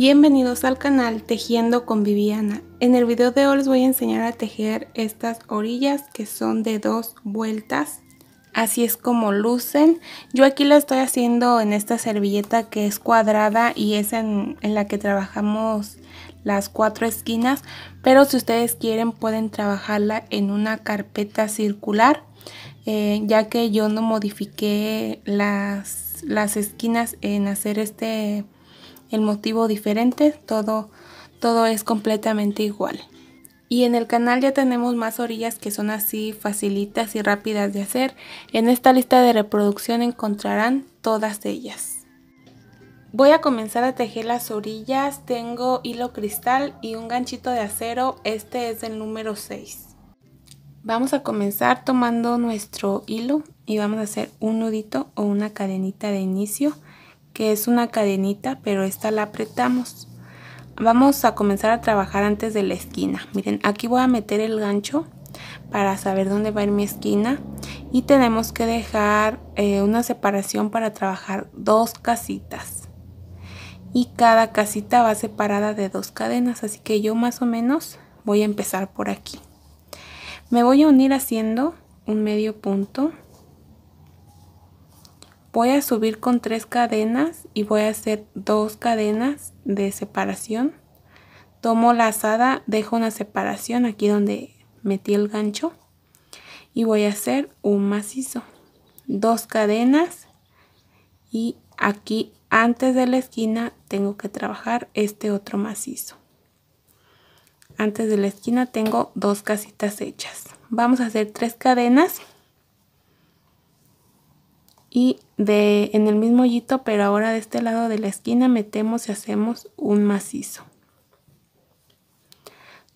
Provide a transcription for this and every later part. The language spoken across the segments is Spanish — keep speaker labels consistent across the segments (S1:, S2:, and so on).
S1: Bienvenidos al canal Tejiendo con Viviana. En el video de hoy les voy a enseñar a tejer estas orillas que son de dos vueltas. Así es como lucen. Yo aquí la estoy haciendo en esta servilleta que es cuadrada y es en, la que trabajamos las cuatro esquinas. Pero si ustedes quieren pueden trabajarla en una carpeta circular. Eh, ya que yo no modifiqué las, las esquinas en hacer este el motivo diferente, todo, todo es completamente igual. Y en el canal ya tenemos más orillas que son así facilitas y rápidas de hacer. En esta lista de reproducción encontrarán todas ellas. Voy a comenzar a tejer las orillas. Tengo hilo cristal y un ganchito de acero. Este es el número 6. Vamos a comenzar tomando nuestro hilo y vamos a hacer un nudito o una cadenita de inicio que es una cadenita, pero esta la apretamos. Vamos a comenzar a trabajar antes de la esquina. Miren, aquí voy a meter el gancho para saber dónde va a ir mi esquina. Y tenemos que dejar eh, una separación para trabajar dos casitas. Y cada casita va separada de dos cadenas, así que yo más o menos voy a empezar por aquí. Me voy a unir haciendo un medio punto voy a subir con tres cadenas y voy a hacer dos cadenas de separación. Tomo la asada dejo una separación aquí donde metí el gancho y voy a hacer un macizo. Dos cadenas y aquí antes de la esquina tengo que trabajar este otro macizo. Antes de la esquina tengo dos casitas hechas. Vamos a hacer tres cadenas y de en el mismo hoyito pero ahora de este lado de la esquina metemos y hacemos un macizo.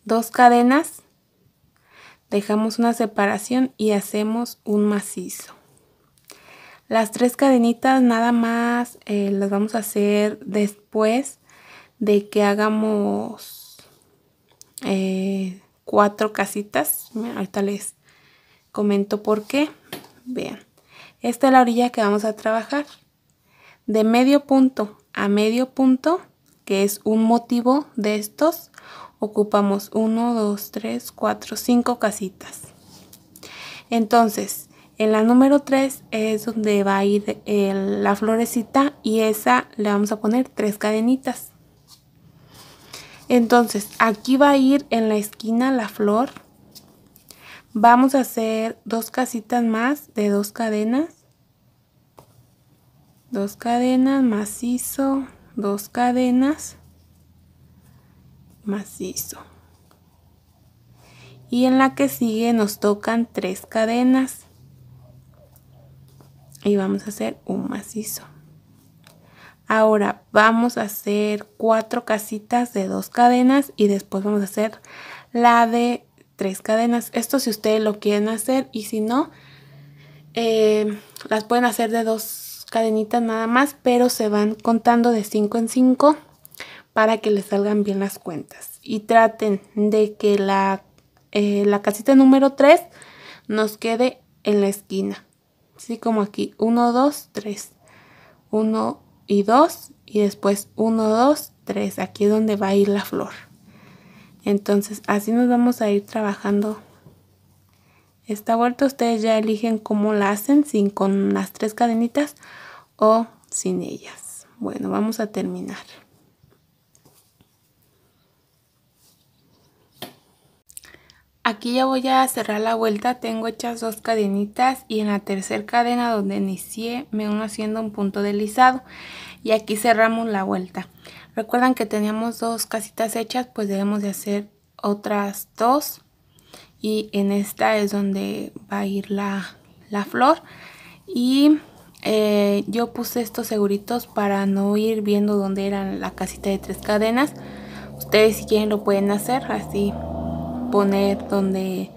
S1: Dos cadenas dejamos una separación y hacemos un macizo. Las tres cadenitas nada más eh, las vamos a hacer después de que hagamos eh, cuatro casitas. Ahorita les comento por qué. Vean esta es la orilla que vamos a trabajar. De medio punto a medio punto, que es un motivo de estos, ocupamos 1, 2, 3, 4, 5 casitas. Entonces, en la número 3 es donde va a ir la florecita y esa le vamos a poner tres cadenitas. Entonces, aquí va a ir en la esquina la flor Vamos a hacer dos casitas más de dos cadenas. Dos cadenas, macizo, dos cadenas, macizo. Y en la que sigue nos tocan tres cadenas. Y vamos a hacer un macizo. Ahora vamos a hacer cuatro casitas de dos cadenas y después vamos a hacer la de tres cadenas. Esto si ustedes lo quieren hacer y si no, eh, las pueden hacer de dos cadenitas nada más, pero se van contando de 5 en 5 para que les salgan bien las cuentas. Y traten de que la, eh, la casita número 3 nos quede en la esquina. Así como aquí, 1, 2, 3. 1 y 2 y después 1, 2, 3. Aquí es donde va a ir la flor. Entonces así nos vamos a ir trabajando esta vuelta. Ustedes ya eligen cómo la hacen, sin con las tres cadenitas o sin ellas. Bueno, vamos a terminar. Aquí ya voy a cerrar la vuelta, tengo hechas dos cadenitas y en la tercera cadena donde inicié me uno haciendo un punto deslizado y aquí cerramos la vuelta. Recuerdan que teníamos dos casitas hechas, pues debemos de hacer otras dos. Y en esta es donde va a ir la, flor. Y eh, yo puse estos seguritos para no ir viendo dónde era la casita de tres cadenas. Ustedes si quieren lo pueden hacer, así poner donde,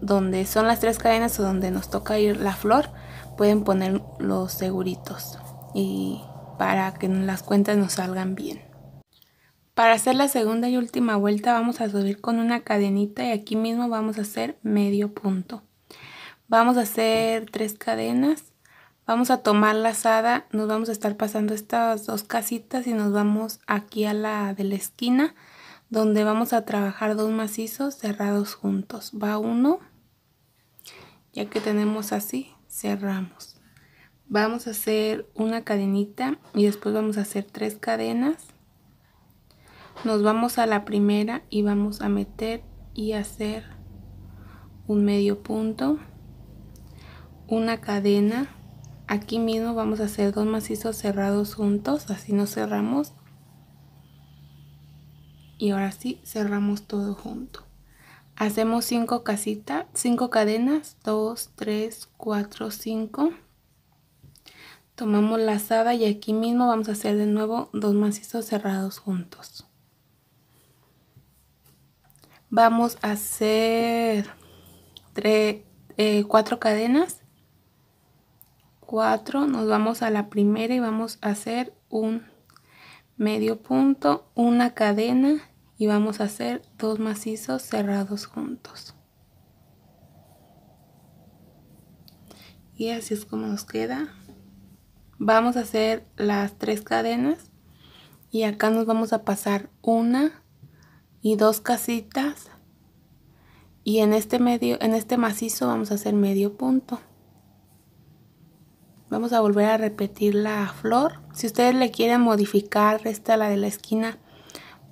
S1: donde son las tres cadenas o donde nos toca ir la flor. Pueden poner los seguritos. Y para que las cuentas nos salgan bien. Para hacer la segunda y última vuelta vamos a subir con una cadenita y aquí mismo vamos a hacer medio punto. Vamos a hacer tres cadenas, Vamos a tomar la lazada, nos vamos a estar pasando estas dos casitas y nos vamos aquí a la de la esquina donde vamos a trabajar dos macizos cerrados juntos. Va uno, ya que tenemos así, cerramos. Vamos a hacer una cadenita y después vamos a hacer tres cadenas. Nos vamos a la primera y vamos a meter y hacer un medio punto, una cadena. Aquí mismo vamos a hacer dos macizos cerrados juntos, así nos cerramos y ahora sí cerramos todo junto hacemos 5 casitas 5 cadenas 2 3 4 5 tomamos la lazada y aquí mismo vamos a hacer de nuevo dos macizos cerrados juntos vamos a hacer 3 eh, 4 cadenas 4 nos vamos a la primera y vamos a hacer un medio punto, una cadena y vamos a hacer dos macizos cerrados juntos. Y así es como nos queda. Vamos a hacer las tres cadenas y acá nos vamos a pasar una y dos casitas. Y en este medio en este macizo vamos a hacer medio punto. Vamos a volver a repetir la flor. Si ustedes le quieren modificar esta la de la esquina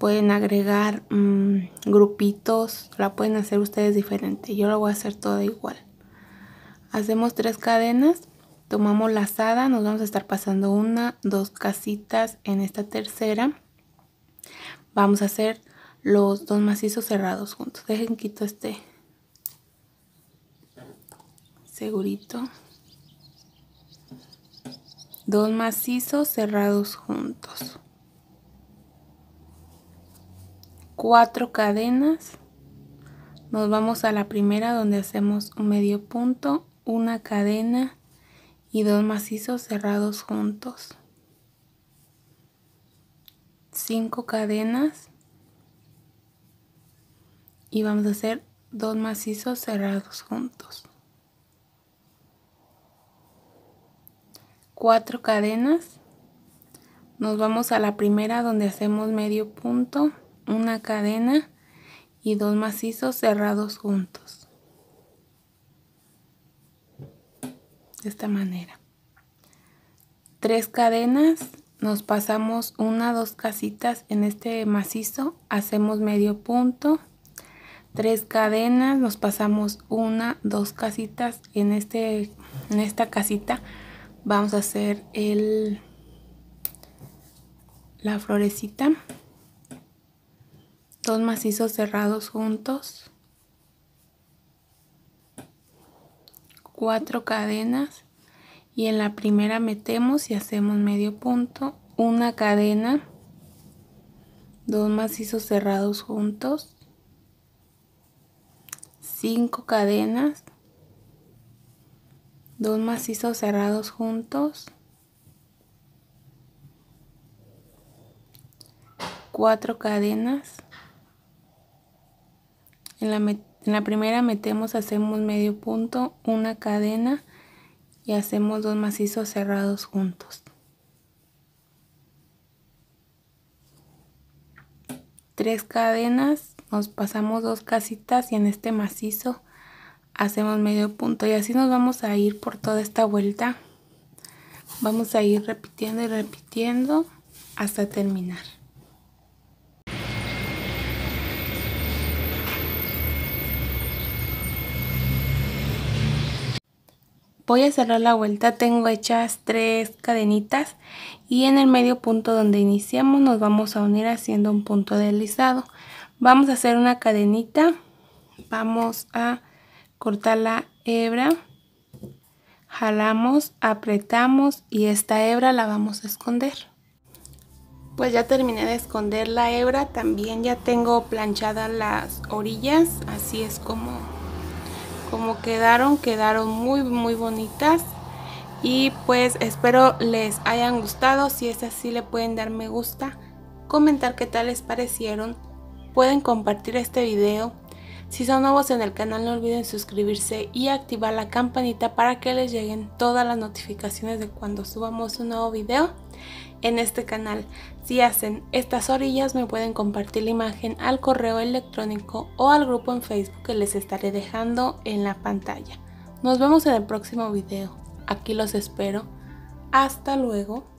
S1: pueden agregar mm, grupitos la pueden hacer ustedes diferente. Yo lo voy a hacer todo igual. Hacemos tres cadenas tomamos la lazada nos vamos a estar pasando una dos casitas en esta tercera. Vamos a hacer los dos macizos cerrados juntos. Dejen quito este segurito. Dos macizos cerrados juntos. Cuatro cadenas. Nos vamos a la primera donde hacemos un medio punto una cadena y dos macizos cerrados juntos. Cinco cadenas. Y vamos a hacer dos macizos cerrados juntos. Cuatro cadenas. Nos vamos a la primera donde hacemos medio punto una cadena y dos macizos cerrados juntos de esta manera. Tres cadenas nos pasamos una dos casitas en este macizo hacemos medio punto. Tres cadenas nos pasamos una dos casitas en este en esta casita. Vamos a hacer el la florecita. Dos macizos cerrados juntos cuatro cadenas y en la primera metemos y hacemos medio punto una cadena dos macizos cerrados juntos cinco cadenas dos macizos cerrados juntos, cuatro cadenas, en la, en la primera metemos, hacemos medio punto, una cadena y hacemos dos macizos cerrados juntos. Tres cadenas, nos pasamos dos casitas y en este macizo hacemos medio punto. Y así nos vamos a ir por toda esta vuelta. Vamos a ir repitiendo y repitiendo hasta terminar voy a cerrar la vuelta tengo hechas tres cadenitas y en el medio punto donde iniciamos nos vamos a unir haciendo un punto deslizado vamos a hacer una cadenita vamos a cortar la hebra, jalamos, apretamos y esta hebra la vamos a esconder. Pues ya terminé de esconder la hebra, también ya tengo planchadas las orillas, así es como, como quedaron, quedaron muy muy bonitas. Y pues espero les hayan gustado, si es así le pueden dar me gusta, comentar qué tal les parecieron, pueden compartir este video. Si son nuevos en el canal no olviden suscribirse y activar la campanita para que les lleguen todas las notificaciones de cuando subamos un nuevo video en este canal. Si hacen estas orillas me pueden compartir la imagen al correo electrónico o al grupo en Facebook que les estaré dejando en la pantalla. Nos vemos en el próximo video. Aquí los espero. Hasta luego.